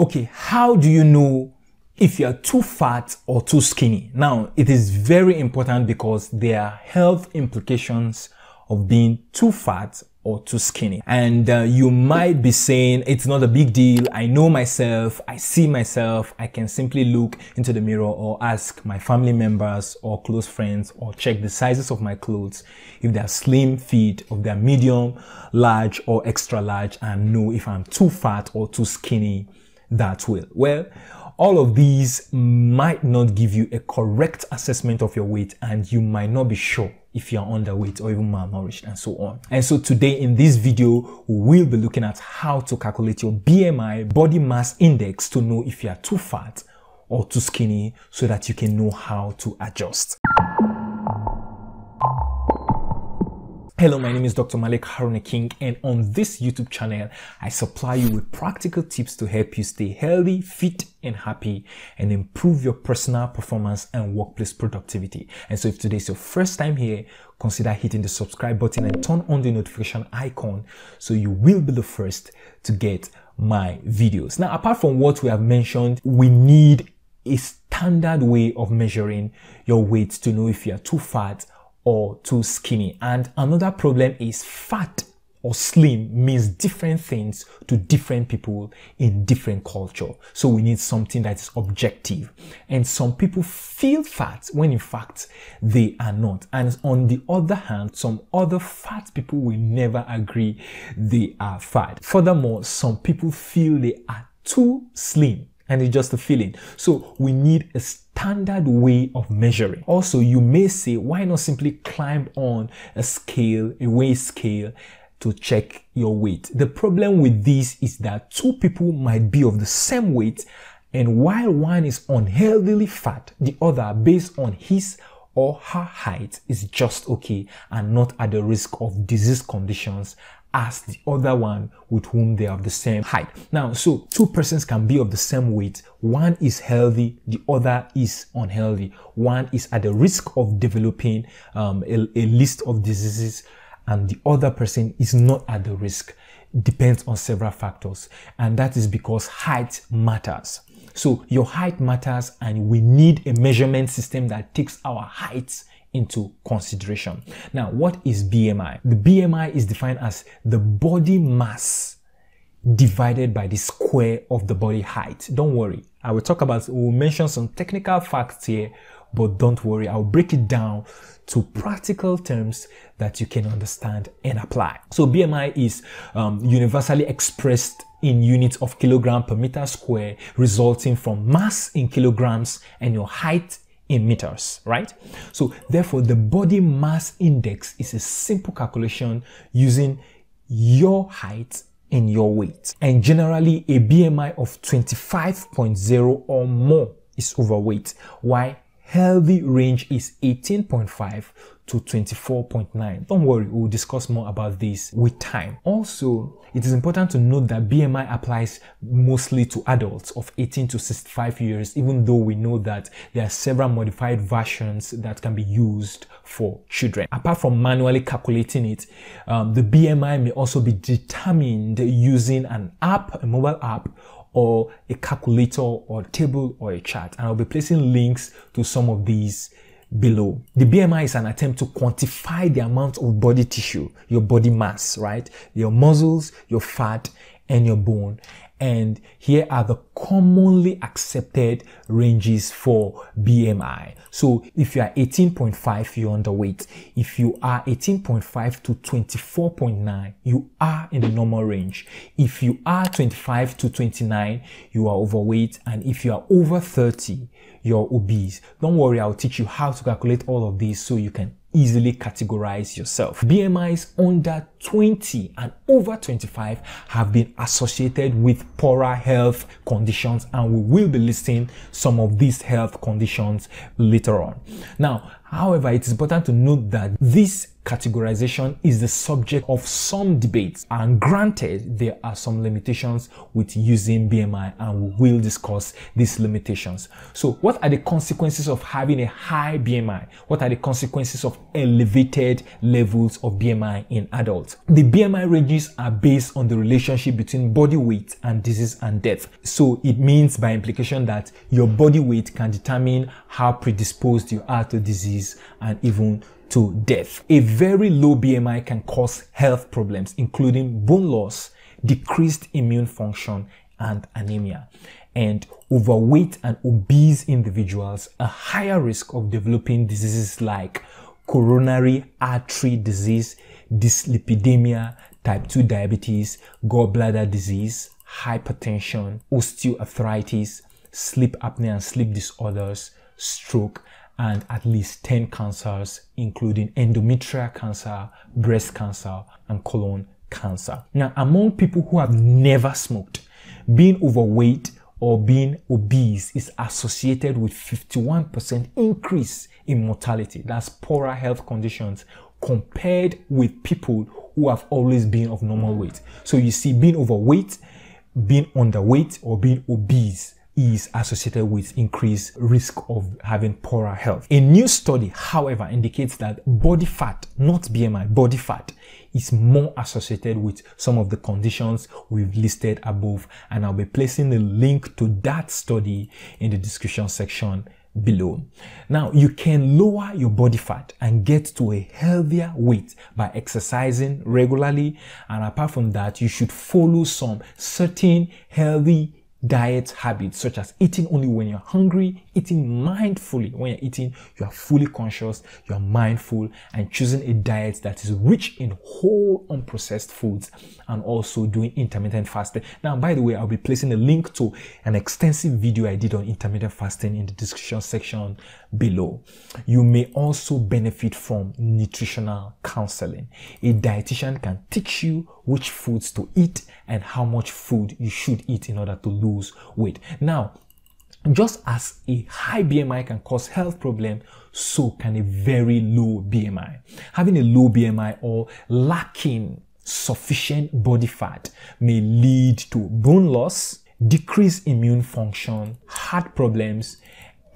Okay, how do you know if you are too fat or too skinny? Now, it is very important because there are health implications of being too fat or too skinny. And uh, you might be saying, it's not a big deal. I know myself. I see myself. I can simply look into the mirror or ask my family members or close friends or check the sizes of my clothes if they're slim fit, if they're medium, large or extra large and know if I'm too fat or too skinny that will. Well, all of these might not give you a correct assessment of your weight and you might not be sure if you're underweight or even malnourished and so on. And so today in this video, we'll be looking at how to calculate your BMI, body mass index to know if you are too fat or too skinny so that you can know how to adjust. Hello, my name is Dr. Malik Haruna King and on this YouTube channel, I supply you with practical tips to help you stay healthy, fit and happy and improve your personal performance and workplace productivity. And so if today is your first time here, consider hitting the subscribe button and turn on the notification icon so you will be the first to get my videos. Now, apart from what we have mentioned, we need a standard way of measuring your weight to know if you are too fat or too skinny. And another problem is fat or slim means different things to different people in different culture. So we need something that is objective. And some people feel fat when in fact they are not. And on the other hand, some other fat people will never agree they are fat. Furthermore, some people feel they are too slim and it's just a feeling. So we need a standard way of measuring. Also, you may say, why not simply climb on a scale, a weight scale, to check your weight. The problem with this is that two people might be of the same weight and while one is unhealthily fat, the other based on his or her height is just okay and not at the risk of disease conditions as the other one with whom they have the same height. Now, so two persons can be of the same weight. One is healthy, the other is unhealthy. One is at the risk of developing um, a, a list of diseases and the other person is not at the risk. Depends on several factors. And that is because height matters. So your height matters and we need a measurement system that takes our heights into consideration. Now, what is BMI? The BMI is defined as the body mass divided by the square of the body height. Don't worry. I will talk about, we'll mention some technical facts here, but don't worry. I'll break it down to practical terms that you can understand and apply. So BMI is um, universally expressed in units of kilogram per meter square, resulting from mass in kilograms and your height in meters, right? So therefore, the body mass index is a simple calculation using your height and your weight. And generally, a BMI of 25.0 or more is overweight, while healthy range is 18.5 to 24.9. Don't worry, we'll discuss more about this with time. Also, it is important to note that BMI applies mostly to adults of 18 to 65 years, even though we know that there are several modified versions that can be used for children. Apart from manually calculating it, um, the BMI may also be determined using an app, a mobile app, or a calculator or table or a chart. And I'll be placing links to some of these below. The BMI is an attempt to quantify the amount of body tissue, your body mass, right? Your muscles, your fat, and your bone. And here are the commonly accepted ranges for BMI. So if you are 18.5, you're underweight. If you are 18.5 to 24.9, you are in the normal range. If you are 25 to 29, you are overweight. And if you are over 30, you're obese. Don't worry, I'll teach you how to calculate all of these so you can easily categorize yourself. BMIs under 20 and over 25 have been associated with poorer health conditions and we will be listing some of these health conditions later on. Now, however, it is important to note that this categorization is the subject of some debates and granted there are some limitations with using BMI and we will discuss these limitations. So what are the consequences of having a high BMI? What are the consequences of elevated levels of BMI in adults? The BMI ranges are based on the relationship between body weight and disease and death. So it means by implication that your body weight can determine how predisposed you are to disease and even to death. A very low BMI can cause health problems, including bone loss, decreased immune function, and anemia. And overweight and obese individuals are higher risk of developing diseases like coronary artery disease, dyslipidemia, type 2 diabetes, gallbladder disease, hypertension, osteoarthritis, sleep apnea and sleep disorders, stroke, and at least 10 cancers, including endometrial cancer, breast cancer, and colon cancer. Now, among people who have never smoked, being overweight or being obese is associated with 51% increase in mortality. That's poorer health conditions compared with people who have always been of normal weight. So you see, being overweight, being underweight, or being obese is associated with increased risk of having poorer health. A new study, however, indicates that body fat, not BMI, body fat is more associated with some of the conditions we've listed above and I'll be placing a link to that study in the description section below. Now, you can lower your body fat and get to a healthier weight by exercising regularly. And apart from that, you should follow some certain healthy diet habits such as eating only when you're hungry, eating mindfully. When you're eating, you are fully conscious, you're mindful, and choosing a diet that is rich in whole unprocessed foods and also doing intermittent fasting. Now, by the way, I'll be placing a link to an extensive video I did on intermittent fasting in the description section below. You may also benefit from nutritional counseling. A dietitian can teach you which foods to eat and how much food you should eat in order to lose weight. Now, just as a high BMI can cause health problems, so can a very low BMI. Having a low BMI or lacking sufficient body fat may lead to bone loss, decreased immune function, heart problems,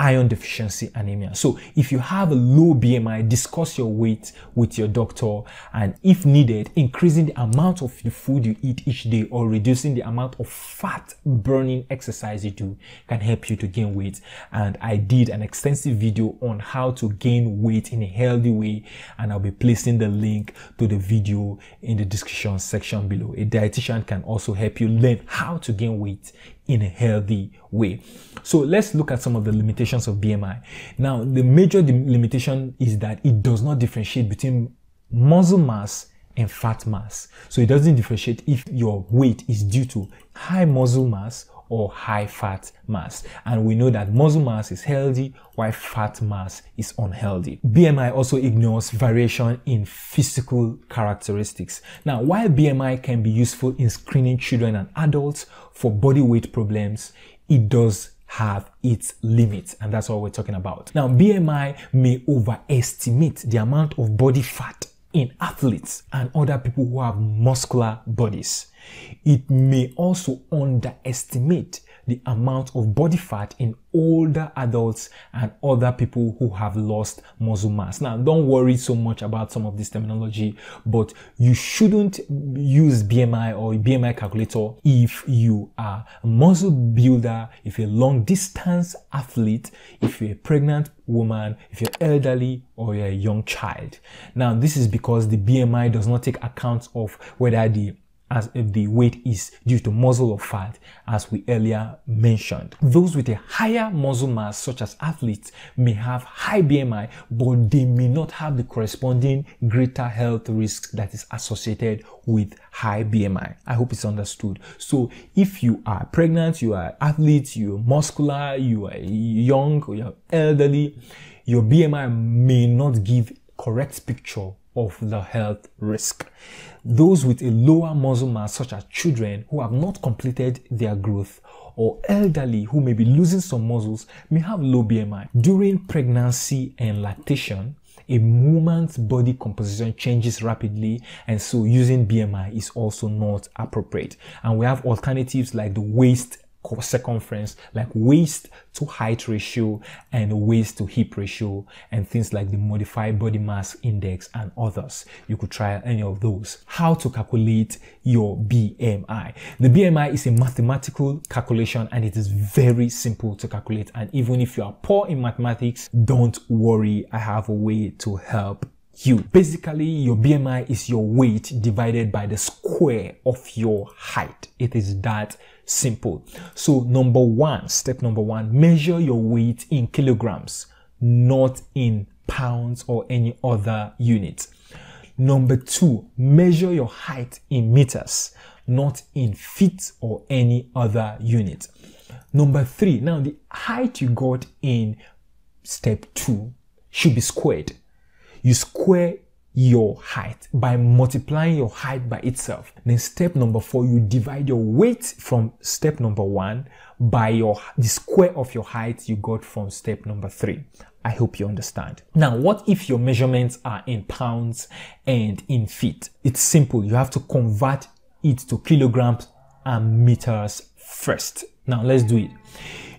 iron deficiency anemia. So if you have a low BMI, discuss your weight with your doctor and if needed, increasing the amount of the food you eat each day or reducing the amount of fat burning exercise you do can help you to gain weight. And I did an extensive video on how to gain weight in a healthy way and I'll be placing the link to the video in the description section below. A dietitian can also help you learn how to gain weight in a healthy way. So let's look at some of the limitations of BMI. Now, the major limitation is that it does not differentiate between muscle mass and fat mass. So it doesn't differentiate if your weight is due to high muscle mass or high fat mass. And we know that muscle mass is healthy while fat mass is unhealthy. BMI also ignores variation in physical characteristics. Now, while BMI can be useful in screening children and adults for body weight problems, it does have its limits and that's what we're talking about. Now BMI may overestimate the amount of body fat in athletes and other people who have muscular bodies. It may also underestimate the amount of body fat in older adults and other people who have lost muscle mass. Now, don't worry so much about some of this terminology, but you shouldn't use BMI or BMI calculator if you are a muscle builder, if you're a long distance athlete, if you're a pregnant woman, if you're elderly or you're a young child. Now, this is because the BMI does not take account of whether the as if the weight is due to muscle or fat, as we earlier mentioned. Those with a higher muscle mass, such as athletes, may have high BMI, but they may not have the corresponding greater health risks that is associated with high BMI. I hope it's understood. So if you are pregnant, you are athlete, you're muscular, you are young, or you're elderly, your BMI may not give correct picture of the health risk. Those with a lower muscle mass, such as children who have not completed their growth, or elderly who may be losing some muscles, may have low BMI. During pregnancy and lactation, a woman's body composition changes rapidly and so using BMI is also not appropriate. And we have alternatives like the waist circumference like waist to height ratio and waist to hip ratio and things like the modified body mass index and others. You could try any of those. How to calculate your BMI. The BMI is a mathematical calculation and it is very simple to calculate. And even if you are poor in mathematics, don't worry. I have a way to help you. Basically, your BMI is your weight divided by the square of your height. It is that simple. So number one, step number one, measure your weight in kilograms, not in pounds or any other unit. Number two, measure your height in meters, not in feet or any other unit. Number three, now the height you got in step two should be squared you square your height by multiplying your height by itself. Then step number four, you divide your weight from step number one by your the square of your height you got from step number three. I hope you understand. Now, what if your measurements are in pounds and in feet? It's simple. You have to convert it to kilograms and meters first. Now, let's do it.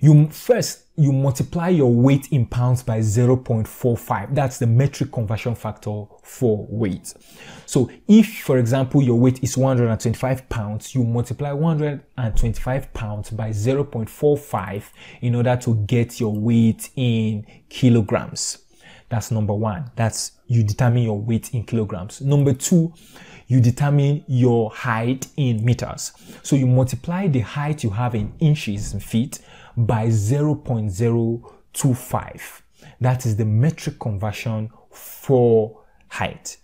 You first you multiply your weight in pounds by 0.45. That's the metric conversion factor for weight. So if, for example, your weight is 125 pounds, you multiply 125 pounds by 0.45 in order to get your weight in kilograms. That's number one. That's you determine your weight in kilograms. Number two, you determine your height in meters. So you multiply the height you have in inches and feet by 0.025. That is the metric conversion for height.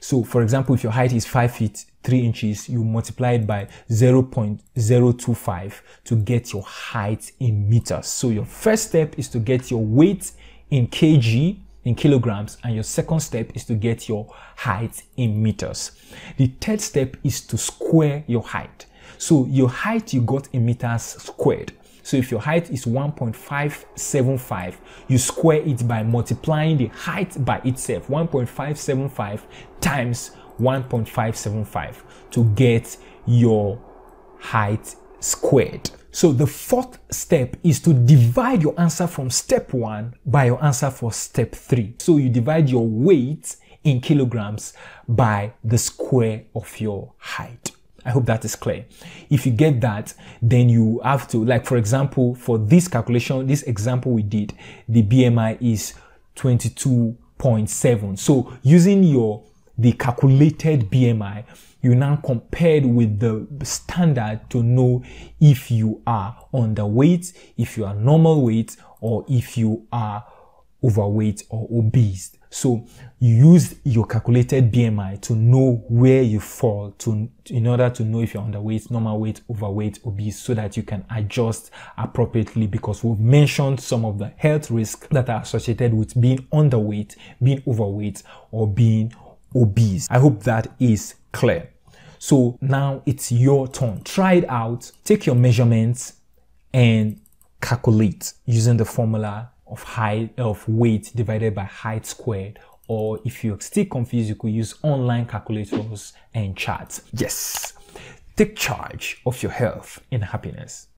So for example, if your height is 5 feet 3 inches, you multiply it by 0.025 to get your height in meters. So your first step is to get your weight in kg in kilograms and your second step is to get your height in meters. The third step is to square your height. So your height you got in meters squared. So if your height is 1.575, you square it by multiplying the height by itself, 1.575 times 1.575 to get your height squared. So the fourth step is to divide your answer from step one by your answer for step three. So you divide your weight in kilograms by the square of your height. I hope that is clear. If you get that, then you have to, like for example, for this calculation, this example we did, the BMI is 22.7. So using your, the calculated BMI, you now compared with the standard to know if you are underweight, if you are normal weight, or if you are overweight or obese. So you use your calculated BMI to know where you fall to, in order to know if you're underweight, normal weight, overweight, obese, so that you can adjust appropriately because we've mentioned some of the health risks that are associated with being underweight, being overweight, or being obese. I hope that is clear. So now it's your turn. Try it out, take your measurements and calculate using the formula of height of weight divided by height squared. Or if you're still confused you could use online calculators and charts. Yes. Take charge of your health and happiness